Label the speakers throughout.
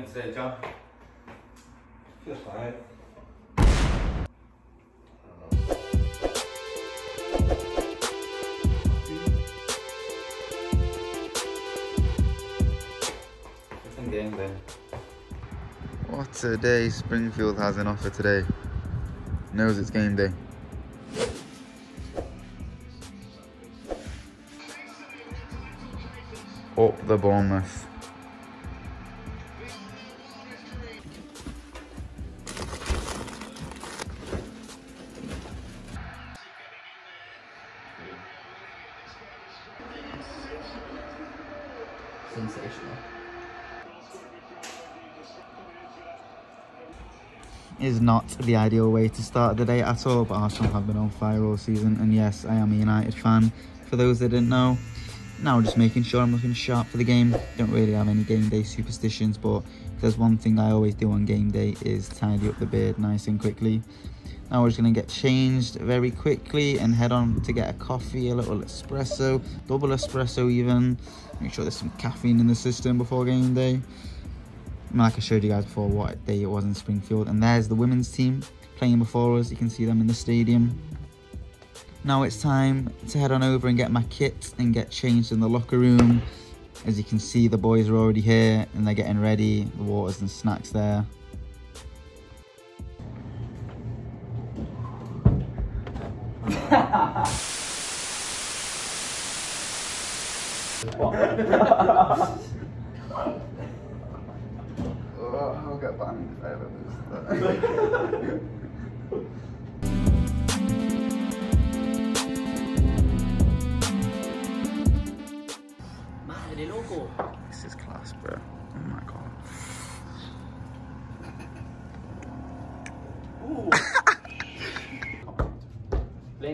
Speaker 1: feeling today, eh, John?
Speaker 2: Feels fine.
Speaker 1: Game day.
Speaker 3: What a day Springfield has in offer today. Knows it's game day. Up the Bournemouth.
Speaker 4: Sensational.
Speaker 3: is not the ideal way to start the day at all, but Arsenal have been on fire all season, and yes, I am a United fan, for those that didn't know. Now just making sure I'm looking sharp for the game. Don't really have any game day superstitions, but there's one thing I always do on game day is tidy up the beard nice and quickly. Now we're just going to get changed very quickly and head on to get a coffee, a little espresso, double espresso even. Make sure there's some caffeine in the system before game day. Like I showed you guys before what day it was in Springfield. And there's the women's team playing before us. You can see them in the stadium. Now it's time to head on over and get my kit and get changed in the locker room. As you can see the boys are already here and they're getting ready. The waters and snacks there Oh, I'll get banned if I ever lose
Speaker 4: Madre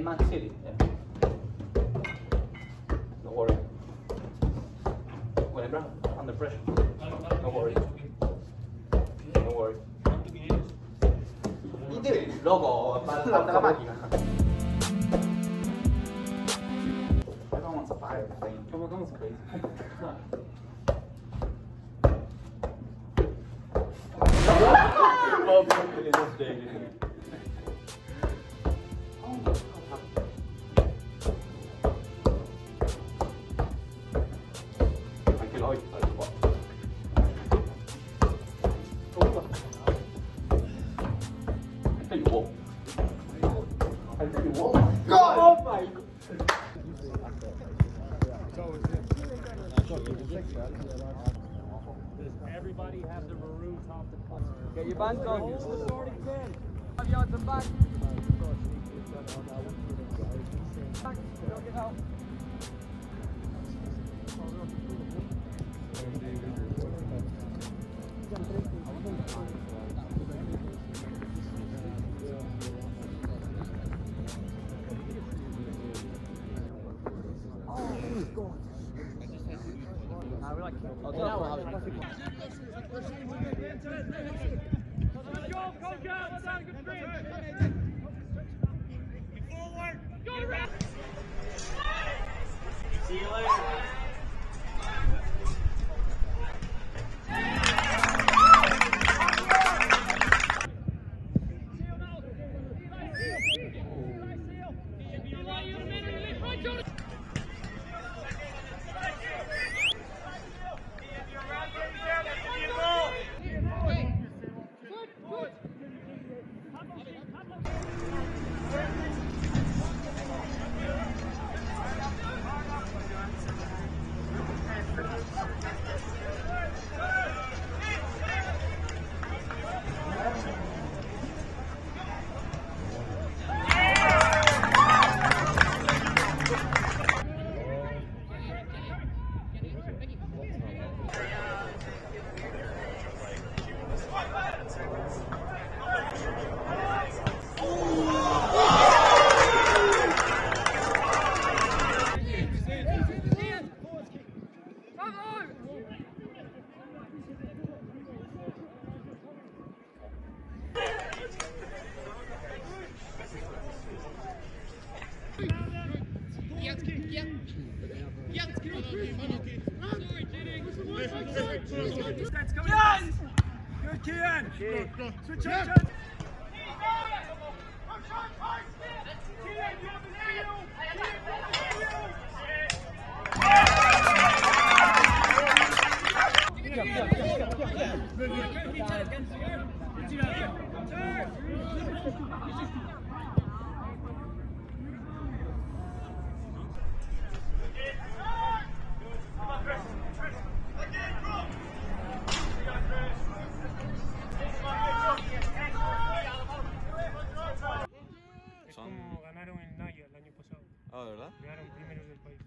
Speaker 4: Blame Man City. Yeah. Don't worry. When I'm under pressure. Don't worry. Don't worry. Niente, loco, parte la macchina.
Speaker 3: Everyone wants a fire thing.
Speaker 4: Come come You. I you what. God! Oh my God.
Speaker 5: Everybody have the maroon top to cut.
Speaker 4: Get your band on.
Speaker 5: Have yards back. Go! That's not a See you later. On!
Speaker 6: Es
Speaker 1: Ah.
Speaker 6: Quedaron primeros del país.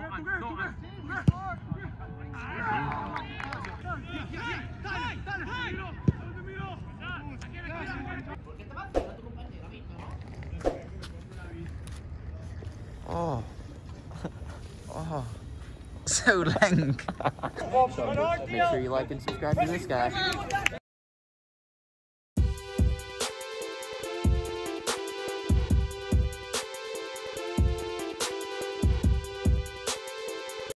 Speaker 4: as a youth.
Speaker 3: Oh. Oh. So lang.
Speaker 4: Make sure you like and subscribe to this guy.